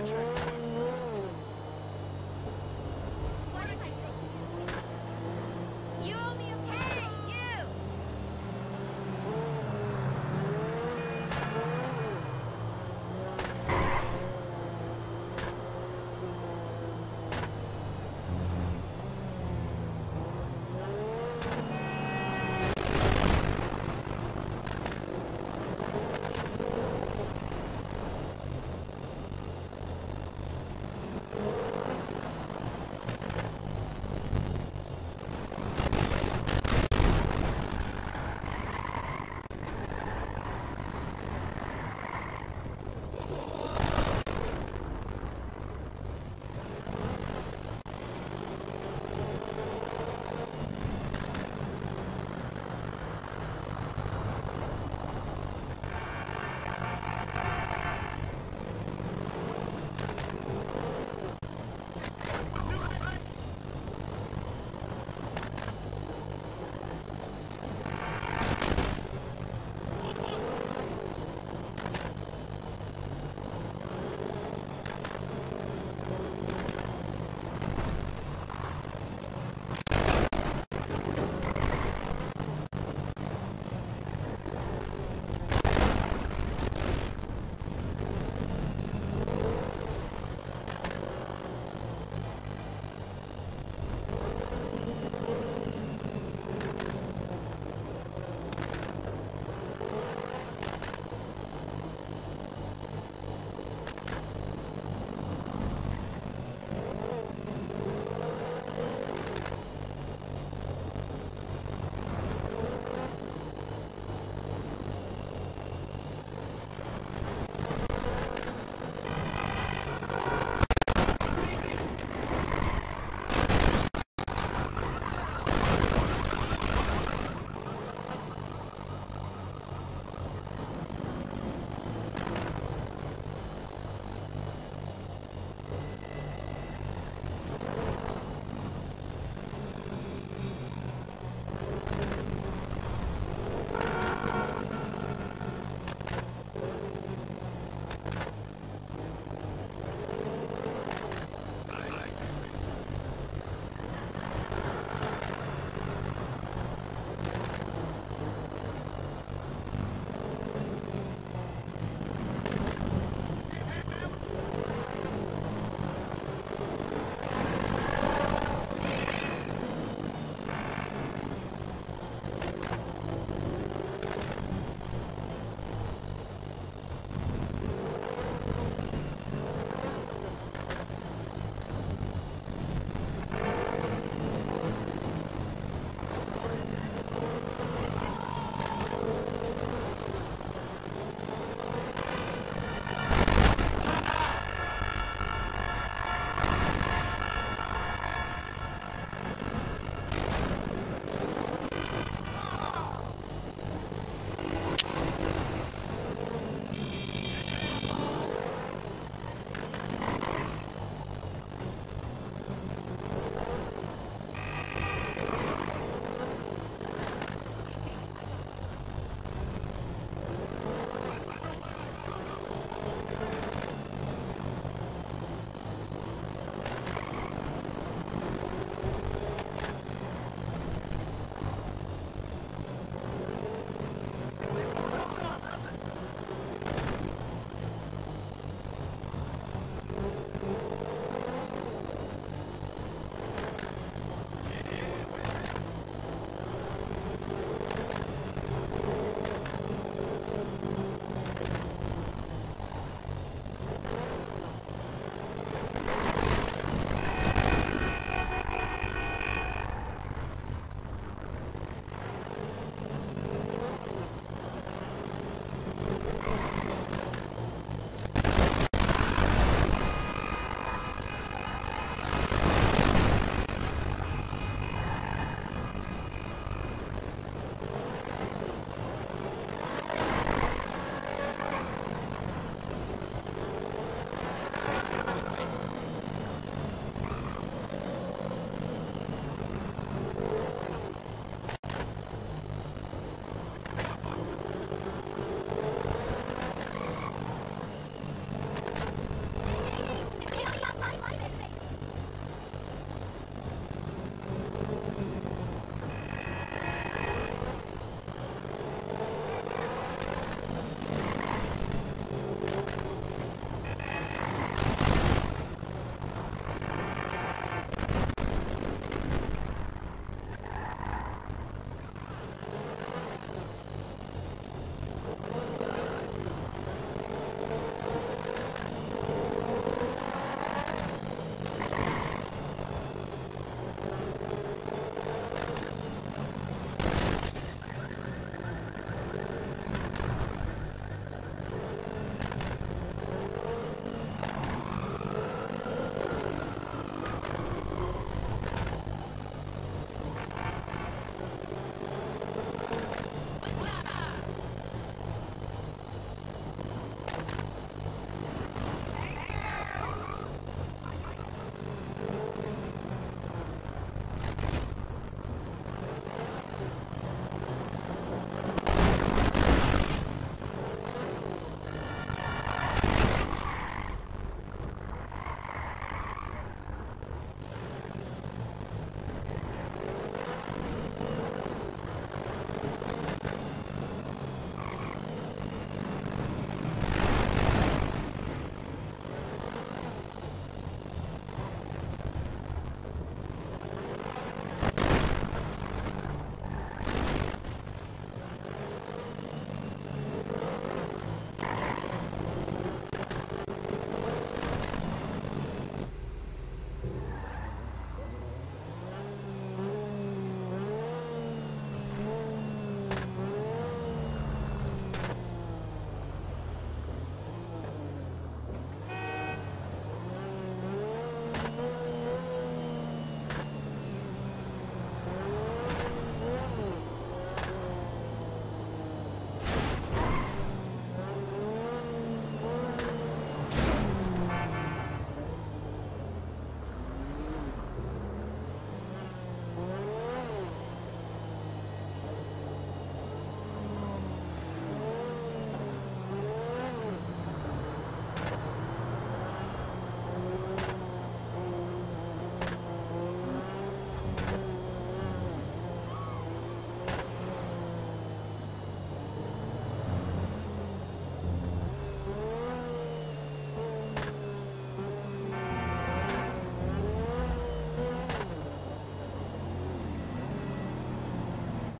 contract.